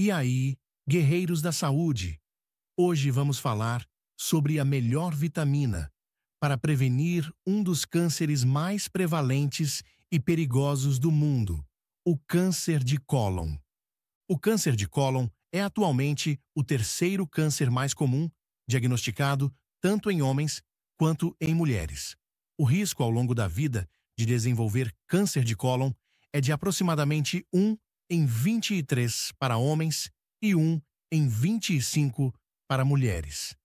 E aí, guerreiros da saúde? Hoje vamos falar sobre a melhor vitamina para prevenir um dos cânceres mais prevalentes e perigosos do mundo, o câncer de cólon. O câncer de cólon é atualmente o terceiro câncer mais comum diagnosticado tanto em homens quanto em mulheres. O risco ao longo da vida de desenvolver câncer de cólon é de aproximadamente 1 em 23 para homens e 1 em 25 para mulheres.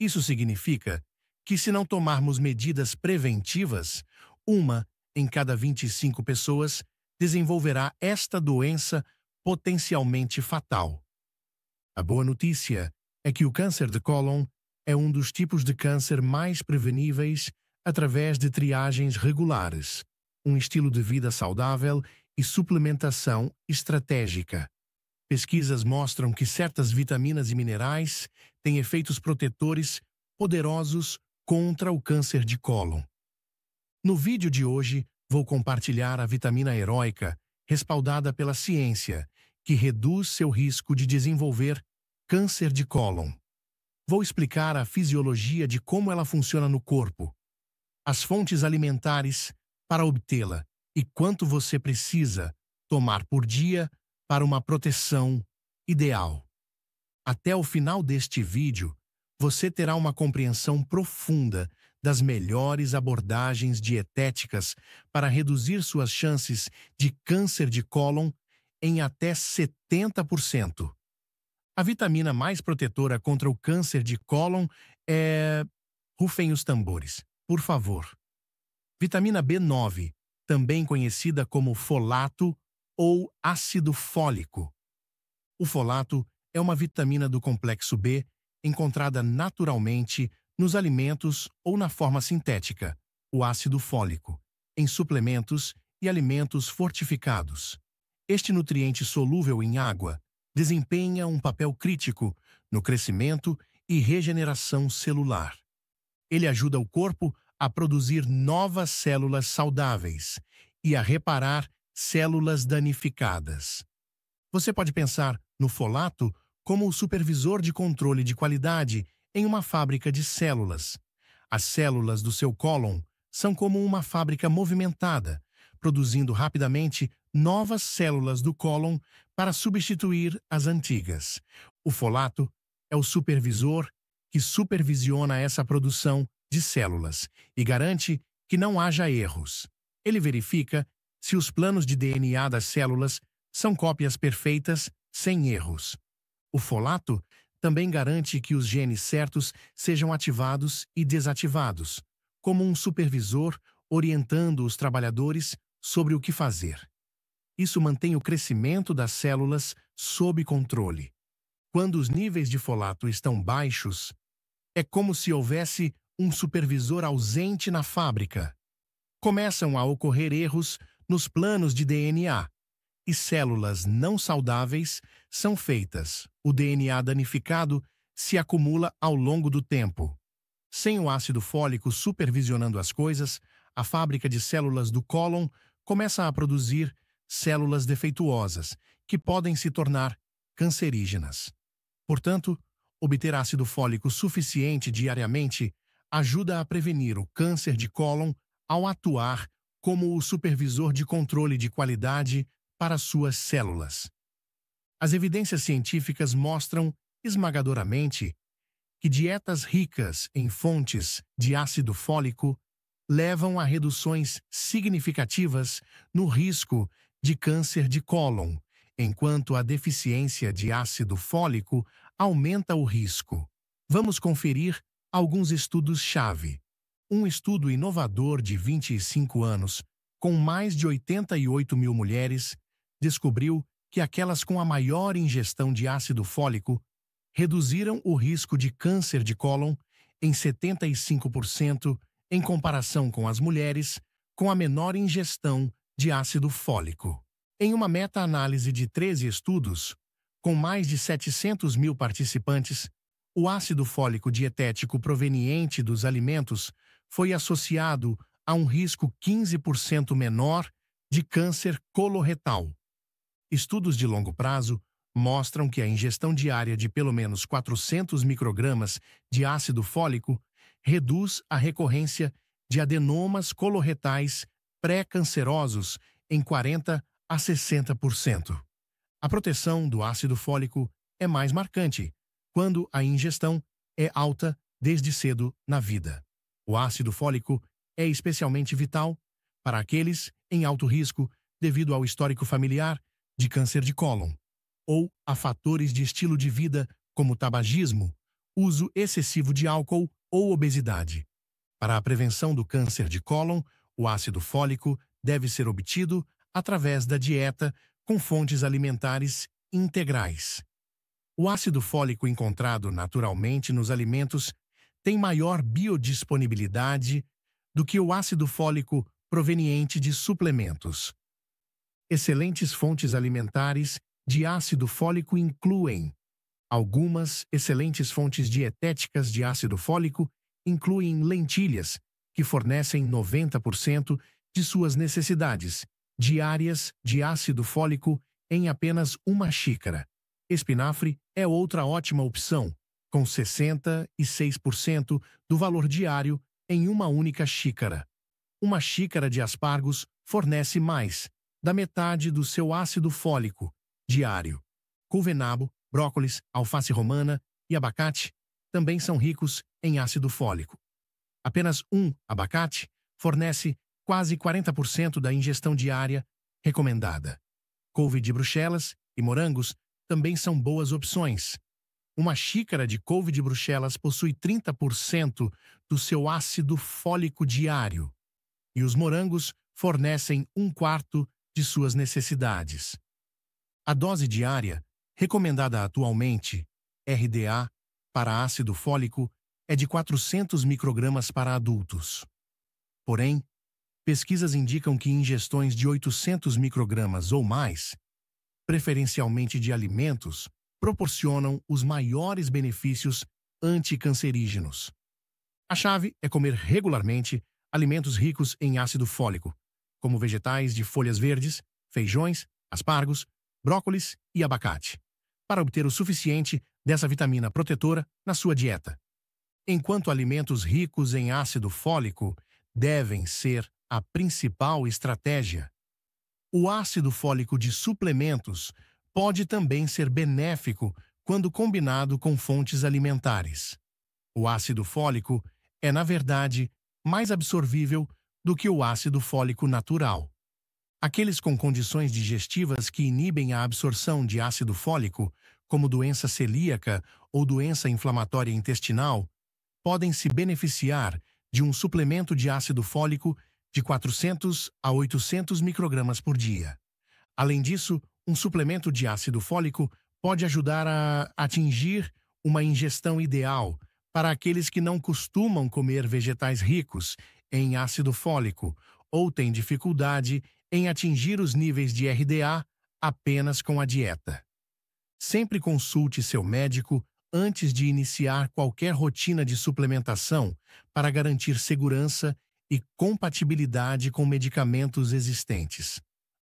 Isso significa que, se não tomarmos medidas preventivas, uma em cada 25 pessoas desenvolverá esta doença potencialmente fatal. A boa notícia é que o câncer de cólon é um dos tipos de câncer mais preveníveis através de triagens regulares, um estilo de vida saudável e suplementação estratégica. Pesquisas mostram que certas vitaminas e minerais têm efeitos protetores poderosos contra o câncer de cólon. No vídeo de hoje, vou compartilhar a vitamina heróica, respaldada pela ciência, que reduz seu risco de desenvolver câncer de cólon. Vou explicar a fisiologia de como ela funciona no corpo, as fontes alimentares para obtê-la e quanto você precisa tomar por dia para uma proteção ideal. Até o final deste vídeo, você terá uma compreensão profunda das melhores abordagens dietéticas para reduzir suas chances de câncer de cólon em até 70%. A vitamina mais protetora contra o câncer de cólon é. Rufem os tambores, por favor. Vitamina B9, também conhecida como folato ou ácido fólico. O folato é uma vitamina do complexo B encontrada naturalmente nos alimentos ou na forma sintética, o ácido fólico, em suplementos e alimentos fortificados. Este nutriente solúvel em água desempenha um papel crítico no crescimento e regeneração celular. Ele ajuda o corpo a produzir novas células saudáveis e a reparar células danificadas. Você pode pensar no folato como o supervisor de controle de qualidade em uma fábrica de células. As células do seu cólon são como uma fábrica movimentada, produzindo rapidamente novas células do cólon para substituir as antigas. O folato é o supervisor que supervisiona essa produção de células e garante que não haja erros. Ele verifica se os planos de DNA das células são cópias perfeitas, sem erros. O folato também garante que os genes certos sejam ativados e desativados, como um supervisor orientando os trabalhadores sobre o que fazer. Isso mantém o crescimento das células sob controle. Quando os níveis de folato estão baixos, é como se houvesse um supervisor ausente na fábrica. Começam a ocorrer erros nos planos de DNA, e células não saudáveis são feitas. O DNA danificado se acumula ao longo do tempo. Sem o ácido fólico supervisionando as coisas, a fábrica de células do cólon começa a produzir células defeituosas, que podem se tornar cancerígenas. Portanto, obter ácido fólico suficiente diariamente ajuda a prevenir o câncer de cólon ao atuar como o supervisor de controle de qualidade para suas células. As evidências científicas mostram esmagadoramente que dietas ricas em fontes de ácido fólico levam a reduções significativas no risco de câncer de cólon, enquanto a deficiência de ácido fólico aumenta o risco. Vamos conferir alguns estudos-chave. Um estudo inovador de 25 anos, com mais de 88 mil mulheres, descobriu que aquelas com a maior ingestão de ácido fólico reduziram o risco de câncer de cólon em 75% em comparação com as mulheres com a menor ingestão de ácido fólico. Em uma meta-análise de 13 estudos, com mais de 700 mil participantes, o ácido fólico dietético proveniente dos alimentos foi associado a um risco 15% menor de câncer coloretal. Estudos de longo prazo mostram que a ingestão diária de pelo menos 400 microgramas de ácido fólico reduz a recorrência de adenomas coloretais pré-cancerosos em 40 a 60%. A proteção do ácido fólico é mais marcante quando a ingestão é alta desde cedo na vida. O ácido fólico é especialmente vital para aqueles em alto risco devido ao histórico familiar de câncer de cólon ou a fatores de estilo de vida como tabagismo, uso excessivo de álcool ou obesidade. Para a prevenção do câncer de cólon, o ácido fólico deve ser obtido através da dieta com fontes alimentares integrais. O ácido fólico encontrado naturalmente nos alimentos tem maior biodisponibilidade do que o ácido fólico proveniente de suplementos. Excelentes fontes alimentares de ácido fólico incluem algumas excelentes fontes dietéticas de ácido fólico incluem lentilhas, que fornecem 90% de suas necessidades diárias de ácido fólico em apenas uma xícara. Espinafre é outra ótima opção, com 66% do valor diário em uma única xícara. Uma xícara de aspargos fornece mais da metade do seu ácido fólico diário. Couvenabo, brócolis, alface romana e abacate também são ricos em ácido fólico. Apenas um abacate fornece quase 40% da ingestão diária recomendada. Couve de Bruxelas e morangos também são boas opções. Uma xícara de couve de Bruxelas possui 30% do seu ácido fólico diário, e os morangos fornecem um quarto de suas necessidades. A dose diária, recomendada atualmente, RDA, para ácido fólico, é de 400 microgramas para adultos. Porém, pesquisas indicam que ingestões de 800 microgramas ou mais, preferencialmente de alimentos, proporcionam os maiores benefícios anticancerígenos. A chave é comer regularmente alimentos ricos em ácido fólico, como vegetais de folhas verdes, feijões, aspargos, brócolis e abacate, para obter o suficiente dessa vitamina protetora na sua dieta. Enquanto alimentos ricos em ácido fólico devem ser a principal estratégia, o ácido fólico de suplementos pode também ser benéfico quando combinado com fontes alimentares. O ácido fólico é, na verdade, mais absorvível do que o ácido fólico natural. Aqueles com condições digestivas que inibem a absorção de ácido fólico, como doença celíaca ou doença inflamatória intestinal, podem se beneficiar de um suplemento de ácido fólico de 400 a 800 microgramas por dia. Além disso, um suplemento de ácido fólico pode ajudar a atingir uma ingestão ideal para aqueles que não costumam comer vegetais ricos em ácido fólico ou têm dificuldade em atingir os níveis de RDA apenas com a dieta. Sempre consulte seu médico antes de iniciar qualquer rotina de suplementação para garantir segurança e compatibilidade com medicamentos existentes.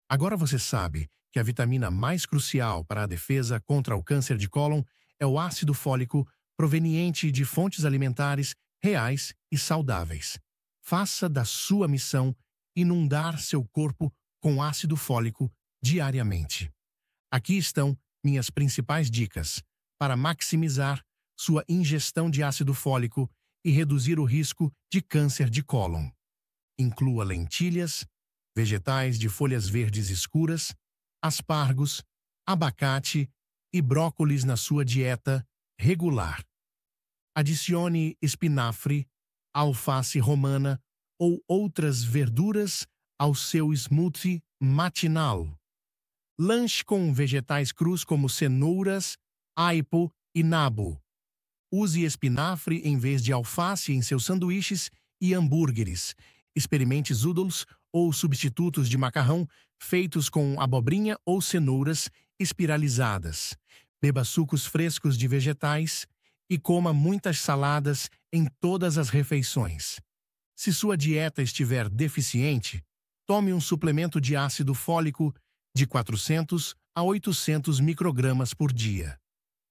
Agora você sabe que a vitamina mais crucial para a defesa contra o câncer de cólon é o ácido fólico proveniente de fontes alimentares reais e saudáveis. Faça da sua missão inundar seu corpo com ácido fólico diariamente. Aqui estão minhas principais dicas para maximizar sua ingestão de ácido fólico e reduzir o risco de câncer de cólon. Inclua lentilhas, vegetais de folhas verdes escuras, aspargos, abacate e brócolis na sua dieta regular. Adicione espinafre, alface romana ou outras verduras ao seu smoothie matinal. Lanche com vegetais crus como cenouras, aipo e nabo. Use espinafre em vez de alface em seus sanduíches e hambúrgueres. Experimente zoodles ou substitutos de macarrão feitos com abobrinha ou cenouras espiralizadas. Beba sucos frescos de vegetais e coma muitas saladas em todas as refeições. Se sua dieta estiver deficiente, tome um suplemento de ácido fólico de 400 a 800 microgramas por dia.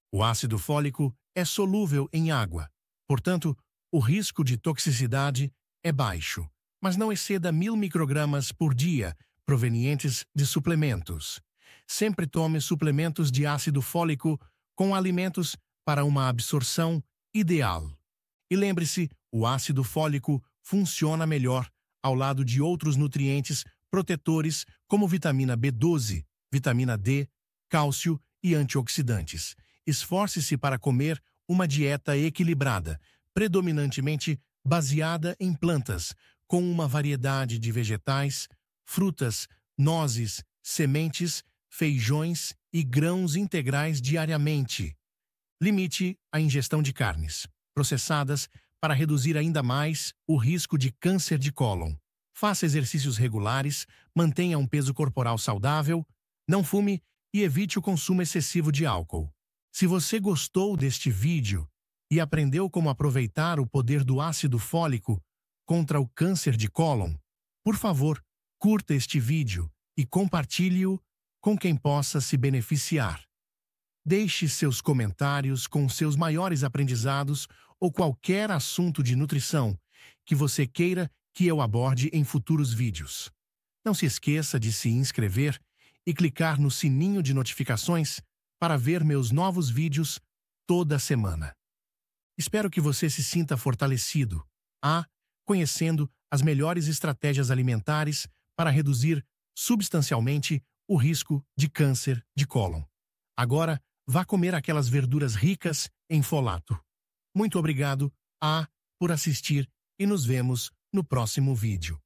O ácido fólico é solúvel em água, portanto, o risco de toxicidade é baixo, mas não exceda mil microgramas por dia provenientes de suplementos. Sempre tome suplementos de ácido fólico com alimentos para uma absorção ideal. E lembre-se, o ácido fólico funciona melhor ao lado de outros nutrientes protetores como vitamina B12, vitamina D, cálcio e antioxidantes. Esforce-se para comer uma dieta equilibrada, predominantemente baseada em plantas, com uma variedade de vegetais, frutas, nozes, sementes, feijões e grãos integrais diariamente. Limite a ingestão de carnes processadas para reduzir ainda mais o risco de câncer de cólon. Faça exercícios regulares, mantenha um peso corporal saudável, não fume e evite o consumo excessivo de álcool. Se você gostou deste vídeo e aprendeu como aproveitar o poder do ácido fólico contra o câncer de cólon, por favor, curta este vídeo e compartilhe-o com quem possa se beneficiar. Deixe seus comentários com seus maiores aprendizados ou qualquer assunto de nutrição que você queira que eu aborde em futuros vídeos. Não se esqueça de se inscrever e clicar no sininho de notificações para ver meus novos vídeos toda semana. Espero que você se sinta fortalecido, a conhecendo as melhores estratégias alimentares para reduzir substancialmente o risco de câncer de cólon. Agora, vá comer aquelas verduras ricas em folato. Muito obrigado a por assistir e nos vemos no próximo vídeo.